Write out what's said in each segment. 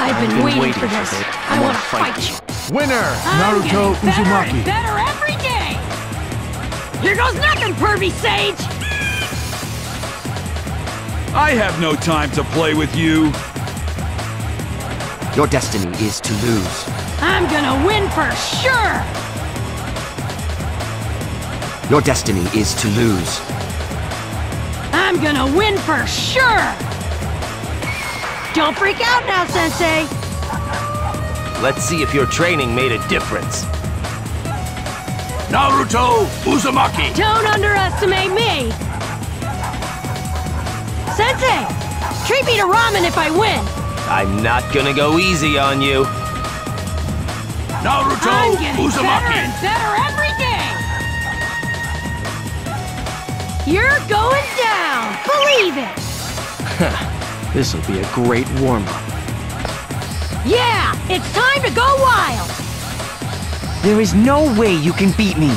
I've been, waiting, for this. I want to fight you. Winner! I'm Naruto getting better Uzumaki. and better every day. Here goes nothing, Pervy Sage. I have no time to play with you. Your destiny is to lose. I'm gonna win for sure. Your destiny is to lose. I'm gonna win for sure. Don't freak out now, Sensei. Let's see if your training made a difference. Naruto Uzumaki. Don't underestimate me. Sensei, treat me to ramen if I win. I'm not gonna go easy on you. Naruto I'm getting better and better every day. You're going down. Believe it. This'll be a great warm-up. Yeah, it's time to go wild. There is no way you can beat me.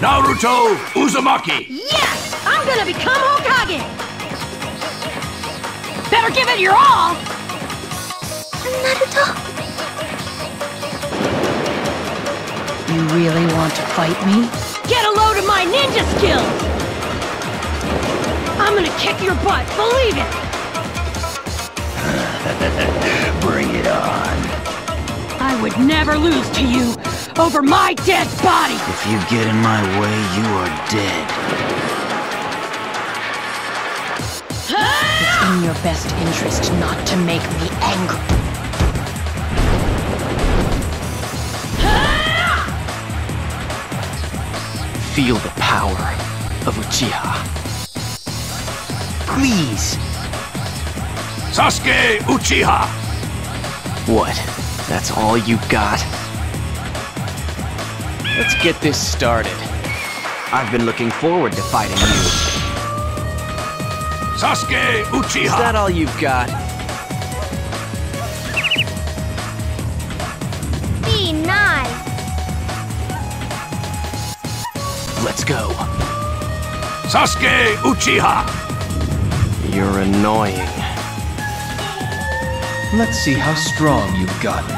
Naruto Uzumaki. Yes, I'm gonna become Hokage. Better give it your all. Naruto. You really want to fight me? Get a load of my ninja skills! I'm gonna kick your butt, believe it! Bring it on. I would never lose to you over my dead body! If you get in my way, you are dead. It's in your best interest not to make me angry. Feel the power of Uchiha. Please. Sasuke Uchiha. What? That's all you got? Let's get this started. I've been looking forward to fighting you. Sasuke Uchiha! Is that all you've got? Be nice. Let's go. Sasuke Uchiha. You're annoying. Let's see how strong you've gotten.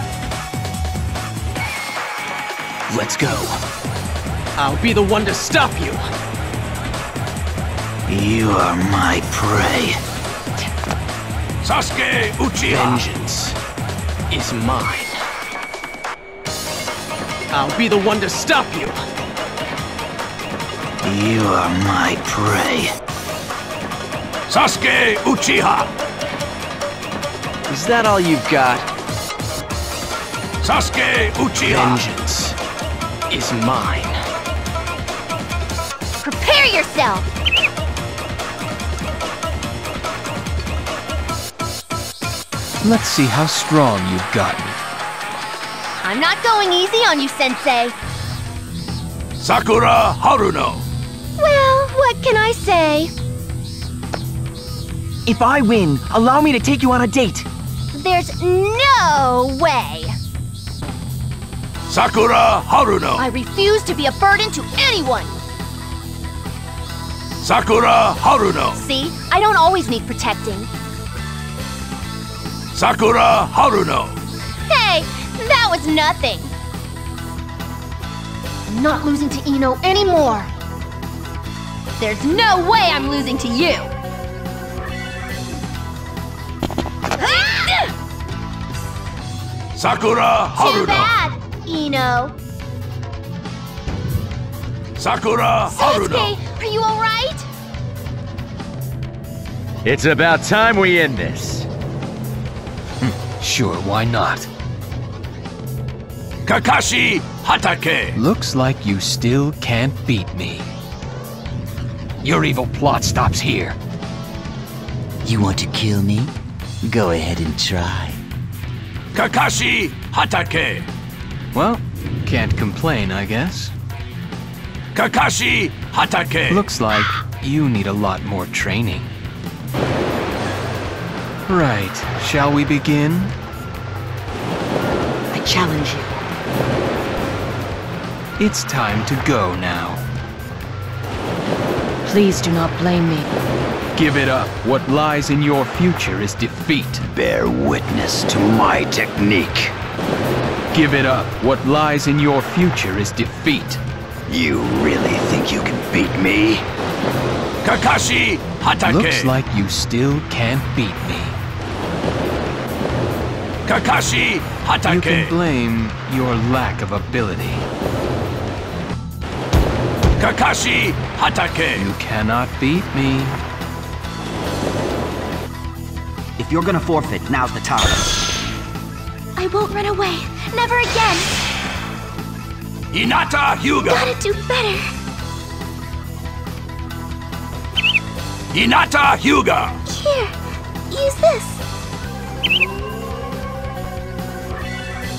Let's go. I'll be the one to stop you. You are my prey. Sasuke Uchiha. Vengeance is mine. I'll be the one to stop you. You are my prey. Sasuke Uchiha. Is that all you've got? Sasuke Uchiha. Vengeance is mine. Prepare yourself. Let's see how strong you've gotten. I'm not going easy on you, Sensei. Sakura Haruno. Well, what can I say? If I win, allow me to take you on a date. There's no way. Sakura Haruno. I refuse to be a burden to anyone. Sakura Haruno. See, I don't always need protecting. Sakura Haruno. Hey, that was nothing. I'm not losing to Ino anymore. There's no way I'm losing to you. Sakura Too bad, Ino. Sakura Haruno. Sasuke, are you alright? It's about time we end this. Hmm, sure, why not? Kakashi Hatake. Looks like you still can't beat me. Your evil plot stops here. You want to kill me? Go ahead and try. Kakashi Hatake. Well, can't complain, I guess. Kakashi Hatake. Looks like you need a lot more training. Right, shall we begin? I challenge you. It's time to go now. Please do not blame me. Give it up. What lies in your future is defeat. Bear witness to my technique. Give it up. What lies in your future is defeat. You really think you can beat me? Kakashi Hatake. Looks like you still can't beat me. Kakashi Hatake! You can blame your lack of ability. Kakashi Hatake. You cannot beat me. If you're gonna forfeit, now's the time. I won't run away. Never again. Hinata Hyuga. Gotta do better. Hinata Hyuga. Here, use this.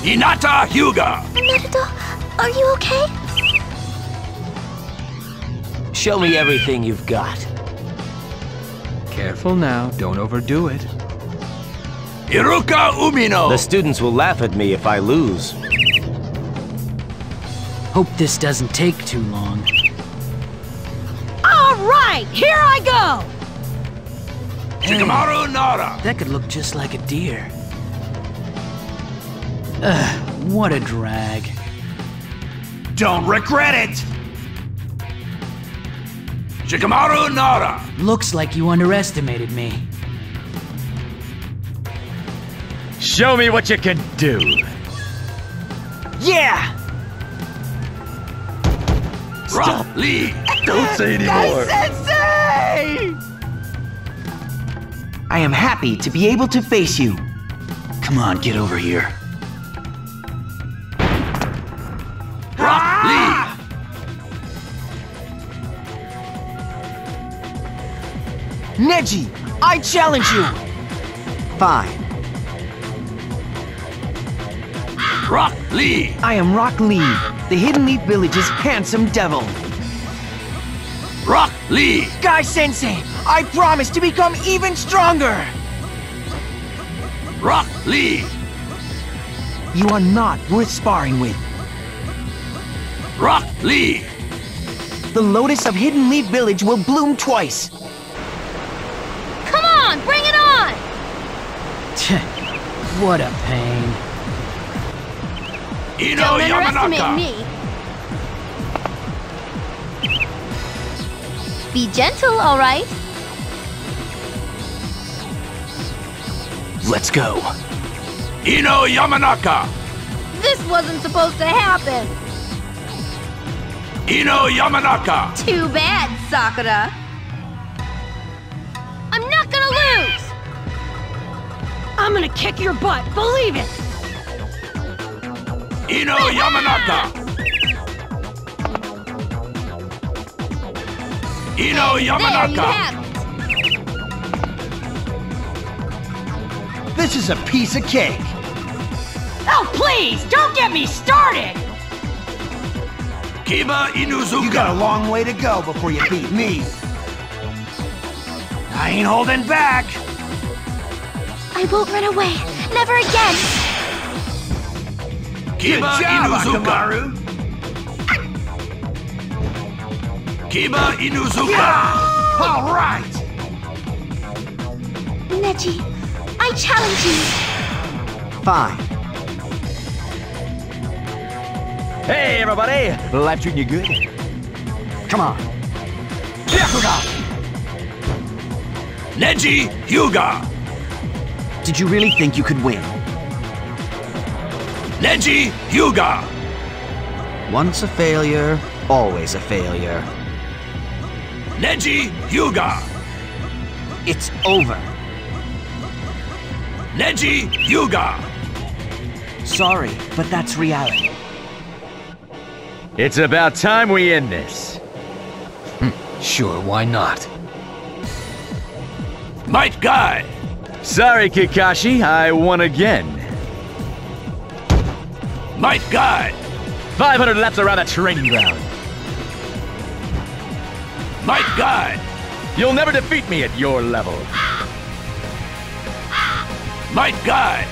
Hinata Hyuga. Naruto, are you okay? Show me everything you've got. Careful now, don't overdo it. Iruka Umino. The students will laugh at me if I lose. Hope this doesn't take too long. All right, here I go! Shikamaru Nara. That could look just like a deer. Ugh, what a drag. Don't regret it! Shikamaru Nara. Looks like you underestimated me. Show me what you can do. Yeah! Rock Lee. Don't say anymore. Sensei! I am happy to be able to face you. Come on, get over here. Rock ah! Lee. Neji, I challenge you! Ah! Fine. Rock Lee. I am Rock Lee, the Hidden Leaf Village's handsome devil. Rock Lee. Guy Sensei, I promise to become even stronger! Rock Lee. You are not worth sparring with. Rock Lee. The Lotus of Hidden Leaf Village will bloom twice. Come on, bring it on! what a pain. Ino Don't underestimate Yamanaka. me. Be gentle, all right? Let's go. Ino Yamanaka. This wasn't supposed to happen. Ino Yamanaka. Too bad, Sakura. I'm not gonna lose! I'm gonna kick your butt, believe it! Ino Yamanaka. Ino Yamanaka. This is a piece of cake. Oh, please, don't get me started! Kiba Inuzuka. You got a long way to go before you beat me. I ain't holding back. I won't run away. Never again. Kiba Inuzuka. Kiba Inuzuka. All right. Neji, I challenge you. Fine. Hey, everybody! Life treating you good? Come on. Neji Hyuga. Did you really think you could win? Neji Hyuga. Once a failure, always a failure. Neji Hyuga. It's over. Neji Hyuga! Sorry, but that's reality. It's about time we end this. Hmm, sure, why not? Might Guy. Sorry, Kakashi, I won again. Might Guy! 500 laps around the training ground. Might Guy! You'll never defeat me at your level. Might Guy!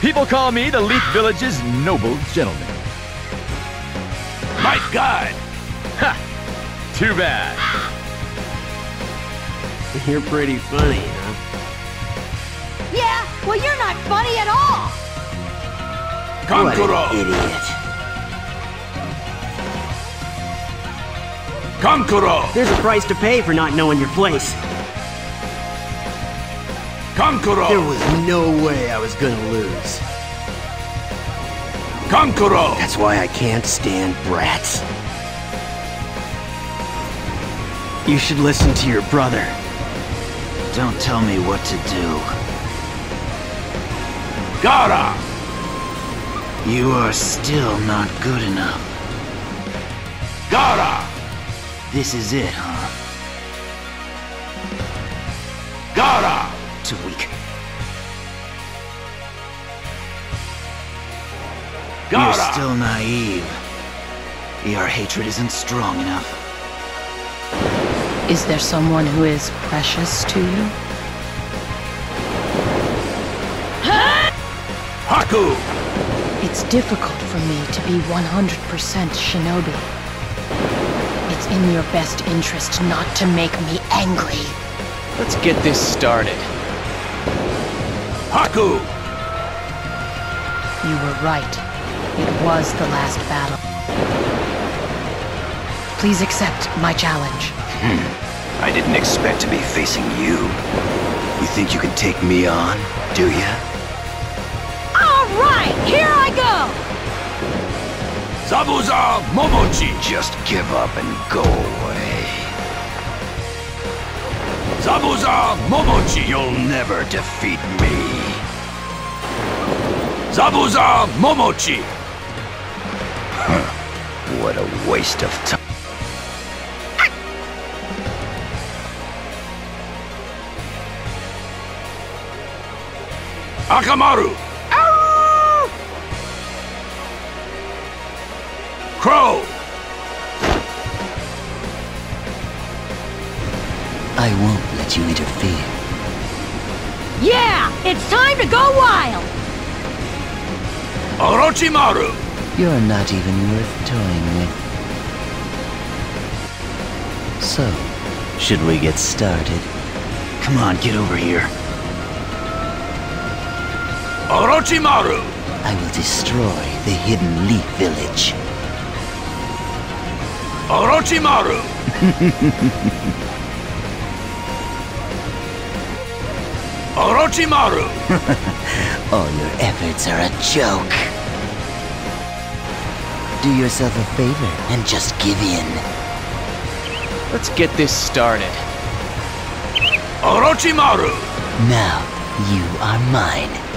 People call me the Leaf Village's noble gentleman. Might Guy! Ha! Too bad. You're pretty funny, huh? Yeah, well, you're not funny at all! Kankuro! Idiot. Kankuro! There's a price to pay for not knowing your place. Kankuro! There was no way I was gonna lose. Kankuro! That's why I can't stand brats. You should listen to your brother. Don't tell me what to do. Gaara! You are still not good enough. Gaara! This is it, huh? Gaara! Too weak. Gaara! You're still naive. Your hatred isn't strong enough. Is there someone who is precious to you? Haku! It's difficult for me to be 100% shinobi. It's in your best interest not to make me angry. Let's get this started. Haku! You were right. It was the last battle. Please accept my challenge. Hmm. I didn't expect to be facing you. You think you can take me on, do ya? Right, here I go! Zabuza Momochi! Just give up and go away. Zabuza Momochi! You'll never defeat me. Zabuza Momochi! Huh. What a waste of time. Akamaru! Won't let you interfere. Yeah, it's time to go wild! Orochimaru! You're not even worth toying with. So, should we get started? Come on, get over here. Orochimaru! I will destroy the hidden leaf village. Orochimaru! Orochimaru! All your efforts are a joke. Do yourself a favor and just give in. Let's get this started. Orochimaru! Now, you are mine.